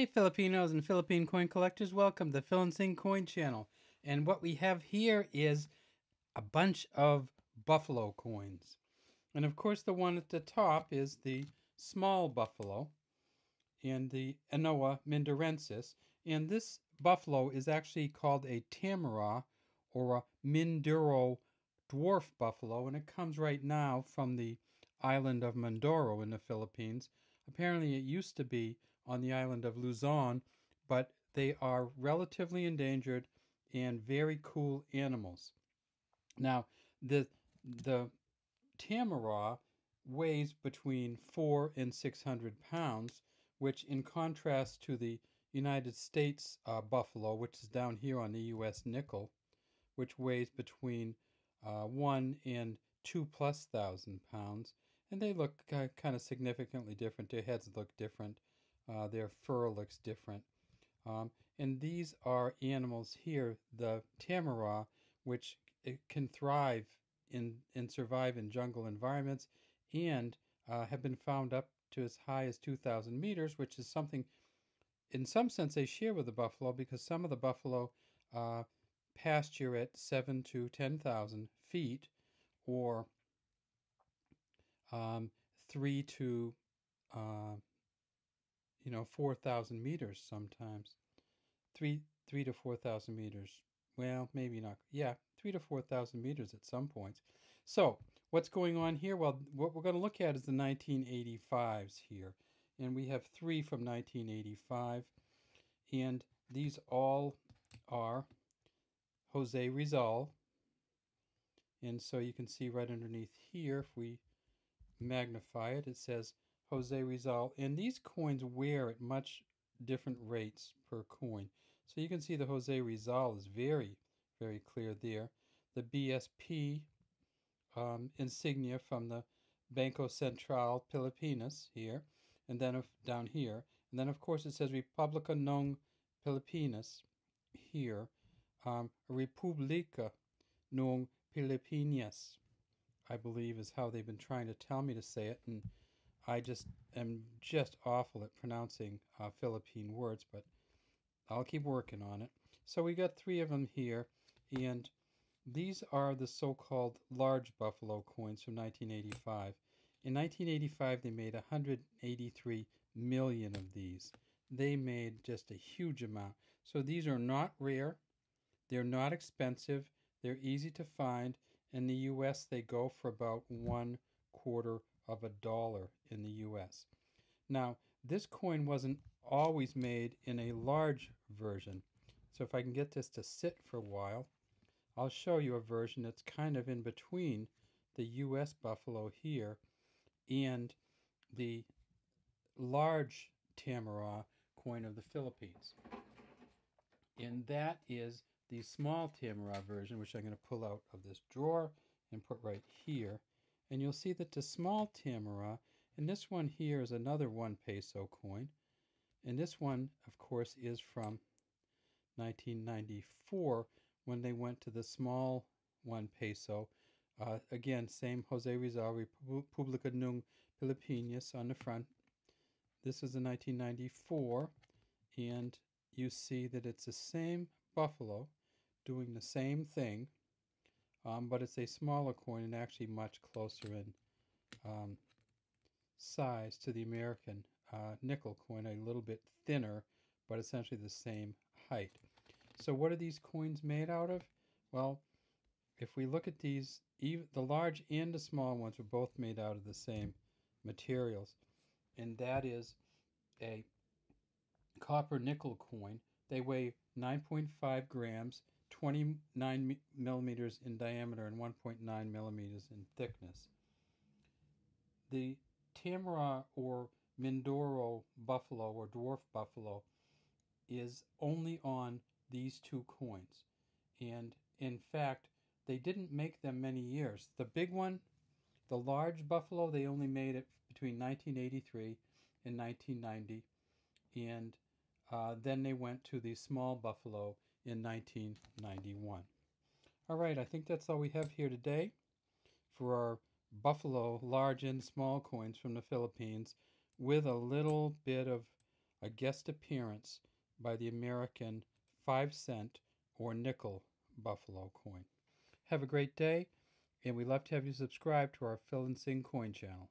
Hey Filipinos and Philippine coin collectors, welcome to Phil and Sing Coin Channel. And what we have here is a bunch of buffalo coins. And of course the one at the top is the small buffalo and the Anoa mindorensis. And this buffalo is actually called a Tamaraw or a Mindoro dwarf buffalo and it comes right now from the island of Mindoro in the Philippines. Apparently it used to be on the island of Luzon, but they are relatively endangered and very cool animals. Now, the the Tamaraw weighs between four and six hundred pounds, which, in contrast to the United States uh, buffalo, which is down here on the U.S. nickel, which weighs between uh, one and two plus thousand pounds, and they look uh, kind of significantly different. Their heads look different. Uh, their fur looks different. Um, and these are animals here, the Tamaraw, which can thrive in and survive in jungle environments and uh, have been found up to as high as 2,000 meters, which is something, in some sense, they share with the buffalo because some of the buffalo uh, pasture at 7 to 10,000 feet or um, 3 to uh, you know, 4,000 meters sometimes. Three, three to 4,000 meters. Well, maybe not. Yeah, three to 4,000 meters at some points. So, what's going on here? Well, what we're going to look at is the 1985s here. And we have three from 1985. And these all are Jose Rizal. And so you can see right underneath here, if we magnify it, it says Jose Rizal. And these coins wear at much different rates per coin. So you can see the Jose Rizal is very, very clear there. The BSP um, insignia from the Banco Central Pilipinas here, and then down here. And then, of course, it says Republika ng Pilipinas here. Um, Republika ng Pilipinas, I believe, is how they've been trying to tell me to say it. And I just am just awful at pronouncing uh, Philippine words, but I'll keep working on it. So we got three of them here, and these are the so-called large buffalo coins from 1985. In 1985, they made 183 million of these. They made just a huge amount. So these are not rare. They're not expensive. They're easy to find. In the U.S., they go for about one quarter of a dollar in the US. Now, this coin wasn't always made in a large version. So if I can get this to sit for a while, I'll show you a version that's kind of in between the US buffalo here and the large Tamaraw coin of the Philippines. And that is the small Tamaraw version, which I'm going to pull out of this drawer and put right here. And you'll see that the small Tamaraw, and this one here is another one peso coin. And this one, of course, is from 1994 when they went to the small one peso. Uh, again, same Jose Rizal, Republika ng Pilipinas on the front. This is a 1994, and you see that it's the same buffalo doing the same thing um, but it's a smaller coin and actually much closer in um, size to the American uh, nickel coin, a little bit thinner, but essentially the same height. So what are these coins made out of? Well, if we look at these, even the large and the small ones are both made out of the same materials, and that is a copper nickel coin. They weigh 9.5 grams 29 millimeters in diameter and 1.9 millimeters in thickness. The Tamaraw or Mindoro buffalo or dwarf buffalo is only on these two coins. And in fact, they didn't make them many years. The big one, the large buffalo, they only made it between 1983 and 1990. And uh, then they went to the small buffalo in 1991. All right, I think that's all we have here today for our Buffalo large and small coins from the Philippines with a little bit of a guest appearance by the American 5 cent or nickel buffalo coin. Have a great day, and we'd love to have you subscribe to our Phil and Sing coin channel.